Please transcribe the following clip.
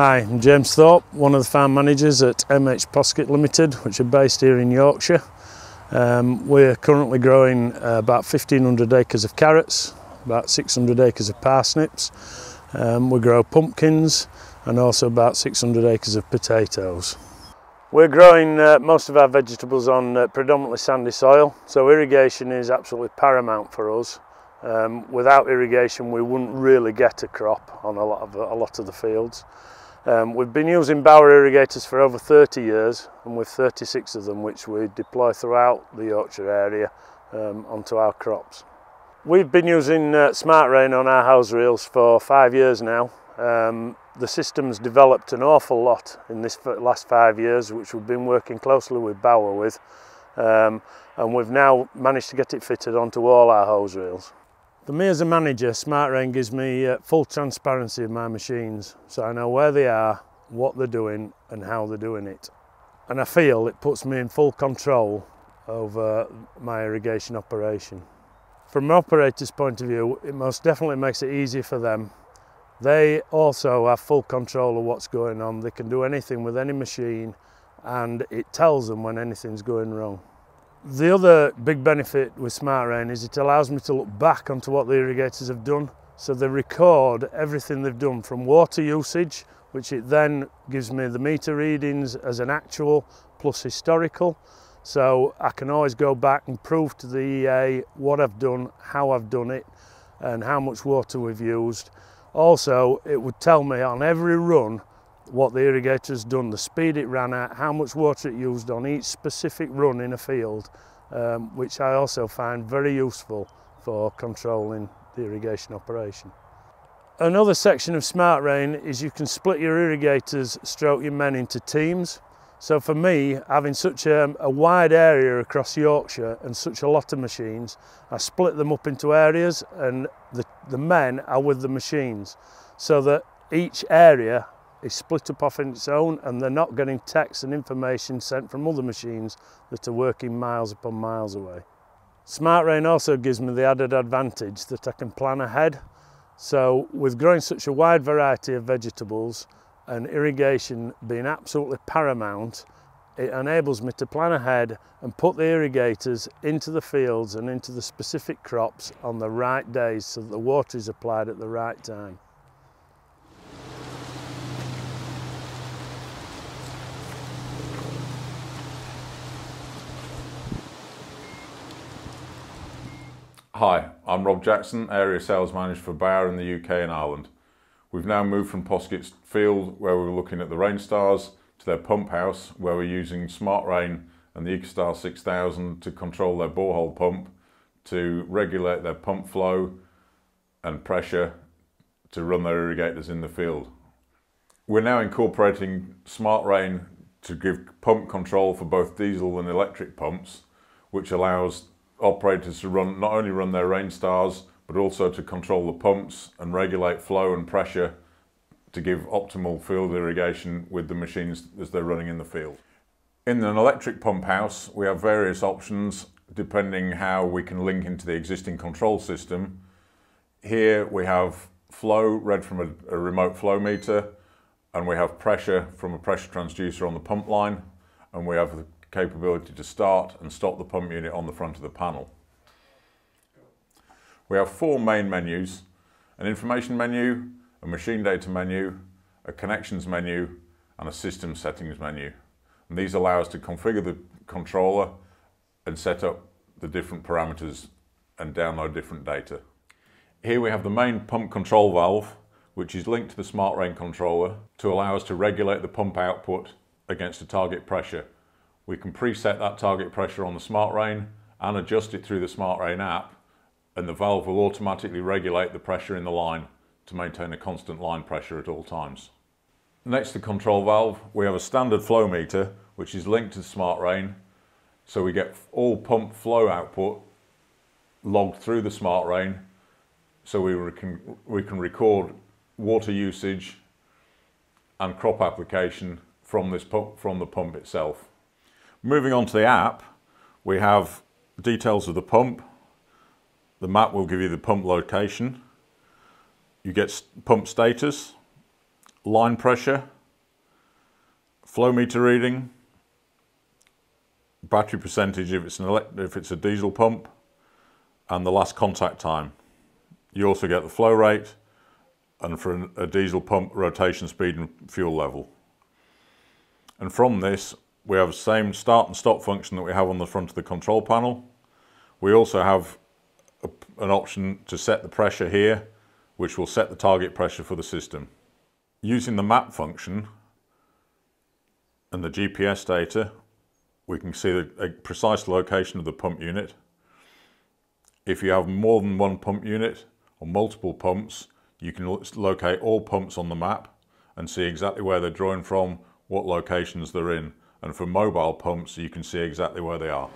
Hi, I'm James Thorpe, one of the farm managers at MH Poskett Limited, which are based here in Yorkshire. Um, we're currently growing uh, about 1500 acres of carrots, about 600 acres of parsnips. Um, we grow pumpkins and also about 600 acres of potatoes. We're growing uh, most of our vegetables on uh, predominantly sandy soil, so irrigation is absolutely paramount for us. Um, without irrigation we wouldn't really get a crop on a lot of, a lot of the fields. Um, we've been using Bauer irrigators for over 30 years and with 36 of them which we deploy throughout the Yorkshire area um, onto our crops. We've been using uh, smart rain on our house reels for five years now. Um, the system's developed an awful lot in this last five years which we've been working closely with Bauer with um, and we've now managed to get it fitted onto all our hose reels. For me as a manager, SmartRain gives me uh, full transparency of my machines, so I know where they are, what they're doing and how they're doing it. And I feel it puts me in full control over my irrigation operation. From an operator's point of view, it most definitely makes it easier for them. They also have full control of what's going on. They can do anything with any machine and it tells them when anything's going wrong. The other big benefit with Smart Rain is it allows me to look back onto what the irrigators have done. So they record everything they've done from water usage, which it then gives me the meter readings as an actual plus historical. So I can always go back and prove to the EA what I've done, how I've done it, and how much water we've used. Also, it would tell me on every run what the irrigator's done, the speed it ran at, how much water it used on each specific run in a field, um, which I also find very useful for controlling the irrigation operation. Another section of SmartRain is you can split your irrigators, stroke your men into teams. So for me, having such a, a, wide area across Yorkshire and such a lot of machines, I split them up into areas and the, the men are with the machines so that each area is split up off in its own and they're not getting text and information sent from other machines that are working miles upon miles away. SmartRain also gives me the added advantage that I can plan ahead. So with growing such a wide variety of vegetables, and irrigation being absolutely paramount, it enables me to plan ahead and put the irrigators into the fields and into the specific crops on the right days so that the water is applied at the right time. Hi, I'm Rob Jackson, Area Sales Manager for Bauer in the UK and Ireland. We've now moved from Poskett's field where we were looking at the Rainstars to their pump house where we're using SmartRain and the Ecostar 6000 to control their borehole pump to regulate their pump flow and pressure to run their irrigators in the field. We're now incorporating SmartRain to give pump control for both diesel and electric pumps, which allows operators to run not only run their Rainstars but also to control the pumps and regulate flow and pressure to give optimal field irrigation with the machines as they're running in the field. In an electric pump house, we have various options depending how we can link into the existing control system. Here we have flow read from a, a remote flow meter and we have pressure from a pressure transducer on the pump line and we have capability to start and stop the pump unit on the front of the panel. We have four main menus, an information menu, a machine data menu, a connections menu, and a system settings menu. And these allow us to configure the controller and set up the different parameters and download different data. Here we have the main pump control valve, which is linked to the SmartRain controller to allow us to regulate the pump output against a target pressure. We can preset that target pressure on the SmartRain and adjust it through the SmartRain app and the valve will automatically regulate the pressure in the line to maintain a constant line pressure at all times. Next to the control valve we have a standard flow meter which is linked to SmartRain so we get all pump flow output logged through the SmartRain so we can, we can record water usage and crop application from, this pump, from the pump itself. Moving on to the app, we have details of the pump, the map will give you the pump location. You get pump status line pressure, flow meter reading, battery percentage if it's, an elect if it's a diesel pump, and the last contact time. You also get the flow rate, and for a diesel pump, rotation speed and fuel level. And from this, we have the same start and stop function that we have on the front of the control panel. We also have a, an option to set the pressure here, which will set the target pressure for the system. Using the map function and the GPS data, we can see the precise location of the pump unit. If you have more than one pump unit or multiple pumps, you can locate all pumps on the map and see exactly where they're drawing from, what locations they're in. And for mobile pumps, you can see exactly where they are.